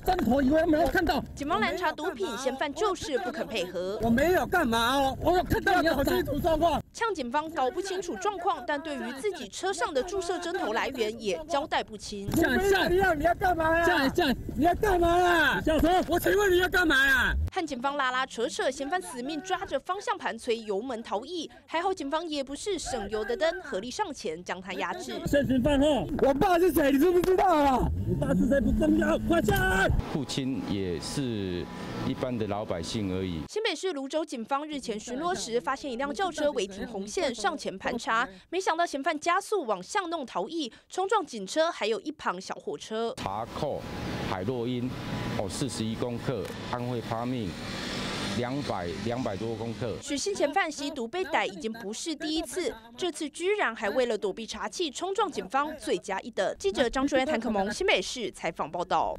站头以为没有看到。警方拦查毒品，嫌犯就是不肯配合。我没有干嘛哦，我有看到你搞清楚状况。呛警方搞不清楚状况，但对于自己车上的注射针头来源也交代不清。下下，你要你要干嘛呀？下下，你要干嘛啊？下车！我请问你要干嘛呀？和警方拉拉扯扯，嫌犯死命抓着方向盘催油门逃逸。还好警方也不是省油的灯，合力上前将他压制。现行犯后，我爸是谁？你知不知道啊？你爸是谁不重要，快下来！父亲也是一般的老百姓而已。新北市泸州警方日前巡逻时，发现一辆轿车违停红线，上前盘查，没想到嫌犯加速往巷弄逃逸，冲撞警车，还有一旁小货车。查扣海洛因，哦，四十一公克，安徽发命。两百两百多公克。许姓嫌犯吸毒被逮已经不是第一次，这次居然还为了躲避查缉冲撞警方，罪加一等。记者张卓元、谭可蒙新北市采访报道。